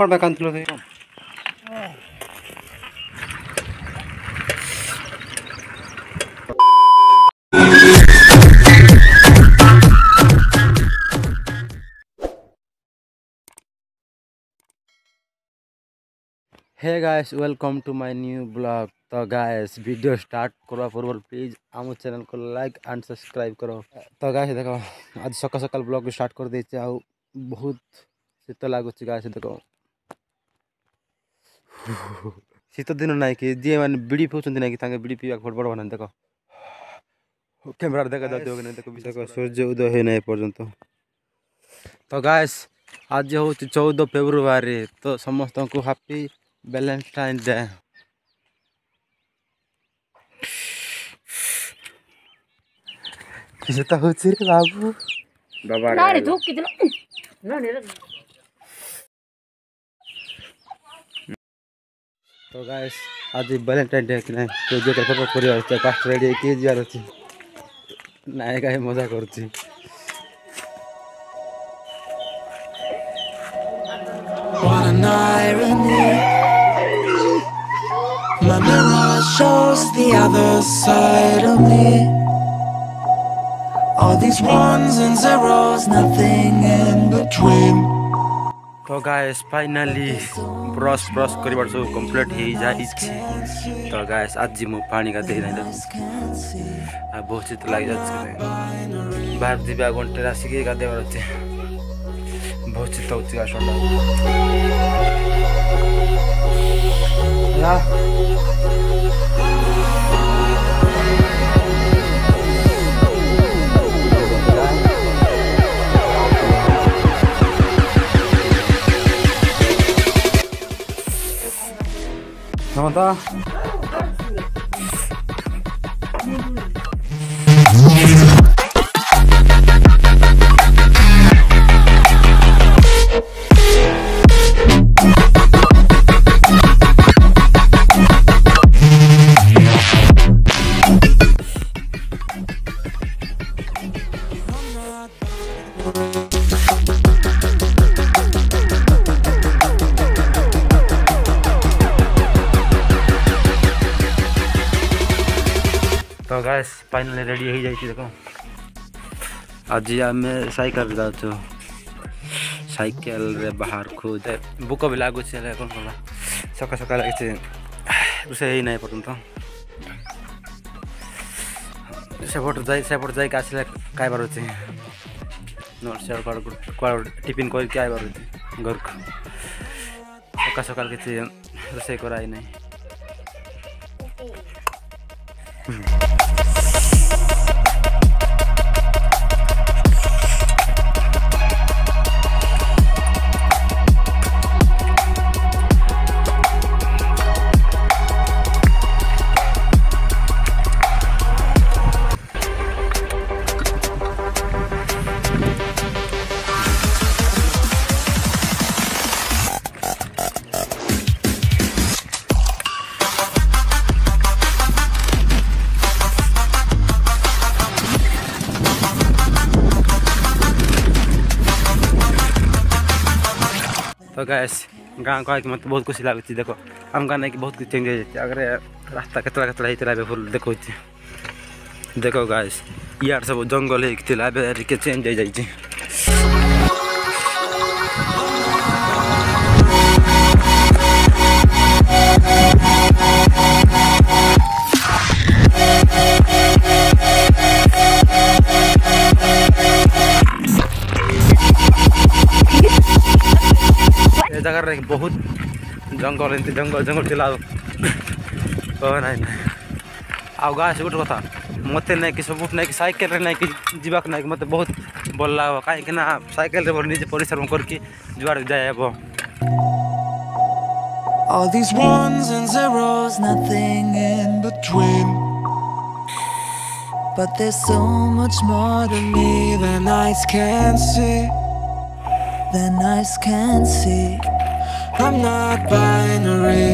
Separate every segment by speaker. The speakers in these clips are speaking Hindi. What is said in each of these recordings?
Speaker 1: Come back until they come. Hey guys welcome to my new blog তো গাইস ভিডিও স্টার্ট করা পূর্ব প্লিজ আমার চ্যানেল কো লাইক এন্ড সাবস্ক্রাইব করো তো গাইস দেখো আজ সকাল সকাল ব্লগ স্টার্ট করে দিয়েছি আর বহুত শীত লাগুছি গাইস দেখো शीत दिन ना कि जी मैंने बीड़ी पिछड़ी ना कि बीड़ी पीवा फुटबल मैंने देख कैमेरा देखा देख देख सूर्य उदय होना पर्यटन तो, तो गायस आज हूँ चौदह फेब्रुआरी तो समस्त को हापी भैलेटाइन डे से बाबू
Speaker 2: बाबा ना रे
Speaker 3: धूप की दिन ना रे
Speaker 1: તો ગાઈસ આજે વેલેન્ટાઇન ડે કે ନାହିଁ ତ ଯିଏ ପ୍ରପୋଜ କରିବାର ଅଛି ଫାଷ୍ଟ ରେଡ଼ି କିଏ ଯିବାର ଅଛି ନାଇଁ
Speaker 4: What an irony! My mirror shows the other side of me All these ones and zeros, nothing in between
Speaker 1: তো গায়েস ফাইনালি ବ୍ରସ୍ ବ୍ରସ୍ କରିବାର ସବୁ କମ୍ପ୍ଲିଟ୍ ହେଇଯାଇଛି ତ ଗାଏସ୍ ଆଜି ମୁଁ ପାଣି ଗାଧେଇ ନାହିଁ ଆଉ ବହୁତ ଚିତ୍ର ଲାଗିଯାଉଛି ବାହାର ଯିବା ଘଣ୍ଟାରେ ଆସିକି ଗାଧେଇବାର ଅଛି ବହୁତ ଚିତ୍ର ହେଉଛି ଆସନ୍ତା また。Thank you. Guys finally ready हो जाइए देखो आज आम सैकल जाऊ सल बाहर को बुक भी लगुच सका सका लगे रोसे ही नहीं तो सेपट जाए सेपट जाए आसले खाइबार अच्छे नोट से टिफिन करके आइबार घर को सका सका किसी रोसे कराई नहीं
Speaker 5: हम्म।
Speaker 1: तो गैस गाँव का मत बहुत खुशी लगती देखो हम गाने की बहुत कुछ चेंज हो जाती अगर रास्ता कतला कतला ही चला फुल देखो देखो गैस यार सब जंगल है चला चेंज हो जाती डर रहे बहुत जंगल एंती जंगल जंगल थिला तो नहीं नहीं आउ गाँस गोटे कथा मत ना कि सब ना कि सैकेल ना कि जीवाक ना कि मत बहुत भल लगे कहीं सैकेल निजे परिश्रम करके जुआर जाए
Speaker 4: All these ones and zeros, nothing in between. But there's so much more to me than eyes can see. Than eyes can see. I'm not binary.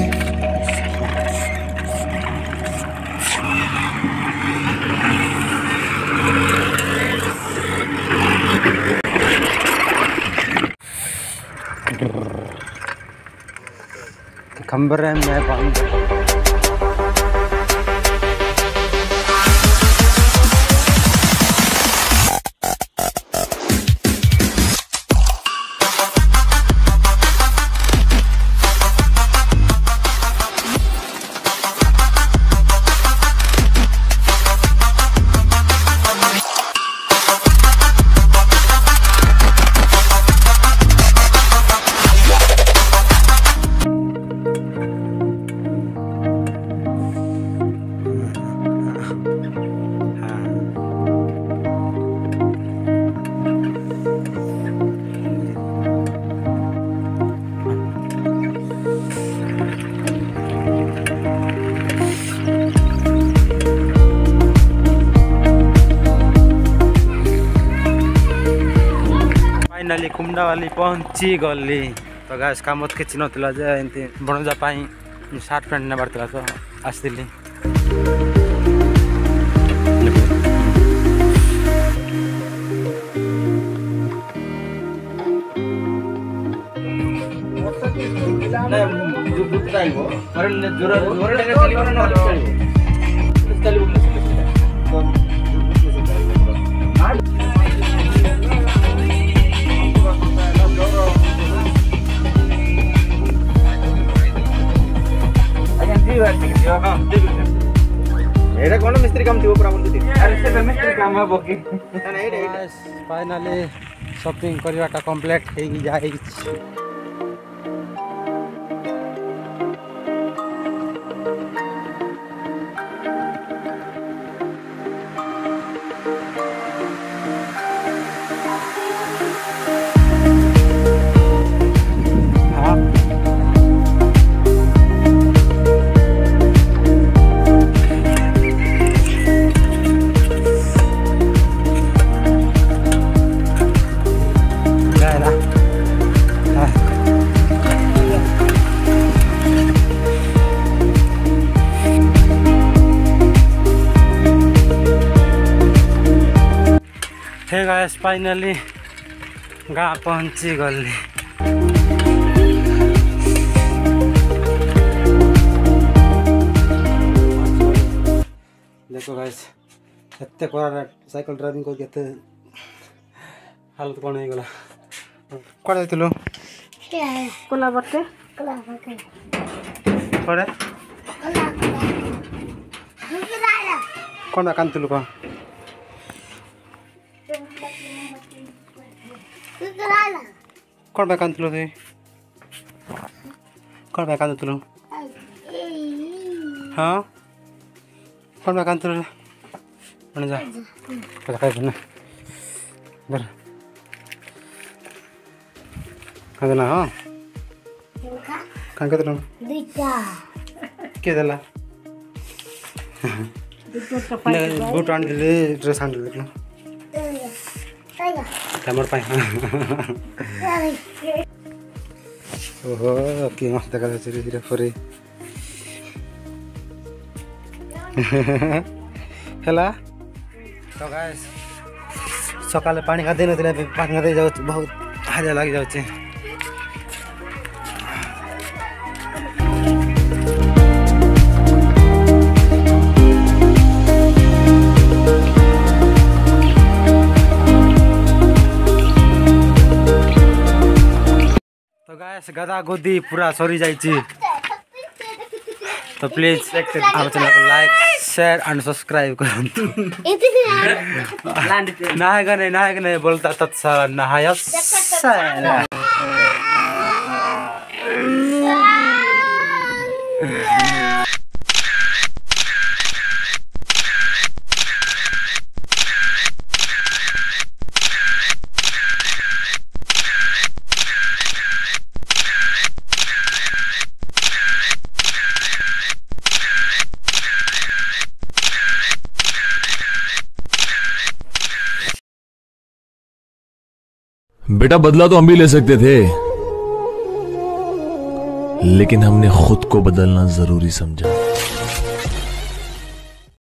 Speaker 1: खम्बर है मैं पाऊंगा ଆଜି କୁମୁଡ଼ାବାଲି ପହଞ୍ଚି ଗଲି ତ ଗାସ୍ କାମ କିଛି ନଥିଲା ଯେ ଏମିତି ବଣଜା ପାଇଁ ସାର୍ଟ ପ୍ୟାଣ୍ଟ ନେବାର ଥିଲା ତ ଆସିଥିଲି ଜୋରରେ ଜୋରରେ ଚାଲିବ ନହେଲେ
Speaker 2: ଚାଲିବ হ্যাঁ, এটা কোন মিস্ত্রি কাম দিব পুরা বন্ধু মিস্ত্রি কাম বকি
Speaker 1: ফাইনালি ସପିଂ କରିବାଟା କମ୍ପ୍ଲିଟ୍ ହେଇକି ଯାହା ହେଇଛି हे गाइस फाइनली गा पहुँची गल्ली देखो गाइस एत खरा साइकल ड्राइविंग को एत हालत कौन गला कड़े जाइल
Speaker 3: कोला बटे
Speaker 5: कड़े
Speaker 1: कोन कानू का? ಕೊಡ್ಬೇಕಂತಲು ರೀ ಕೊಡ್ಬೇಕಂತಲು ಹಾಂ ಕೊಡ್ಬೇಕಂತಲು ಅಣಜ ಅದನ್ನ ಬರ ಅದನ್ನ ಕಂಕತ್ರ ಕೇದಲ್ಲ ಬೂಟ್ ಆಂಡ್ಲಿ ಡ್ರೆಸ್ ಆಂಡ್ಲಿ আমার ପାଇଁ ଓହୋ କି ମସ୍ତ দেখা যাচ্ছে ଧୀରେ পরে ହେଲା ତ ସକାଳେ ପାଣି ଗାଧୋଇ ନଥିଲା ପାଣି ଗାଧୋଇ ଯାଉଛି ବହୁତ ହାଜା ଲାଗିଯାଉଛି गाइस गदा गुदी पूरा सॉरी जाइ छी तो प्लीज आप चैनल को लाइक शेयर एंड सब्सक्राइब करंतु नहाएगा नहीं नहाएगा नहीं बोलता तत्सारा नहाया
Speaker 6: बेटा बदला तो हम भी ले सकते थे लेकिन हमने खुद को बदलना जरूरी समझा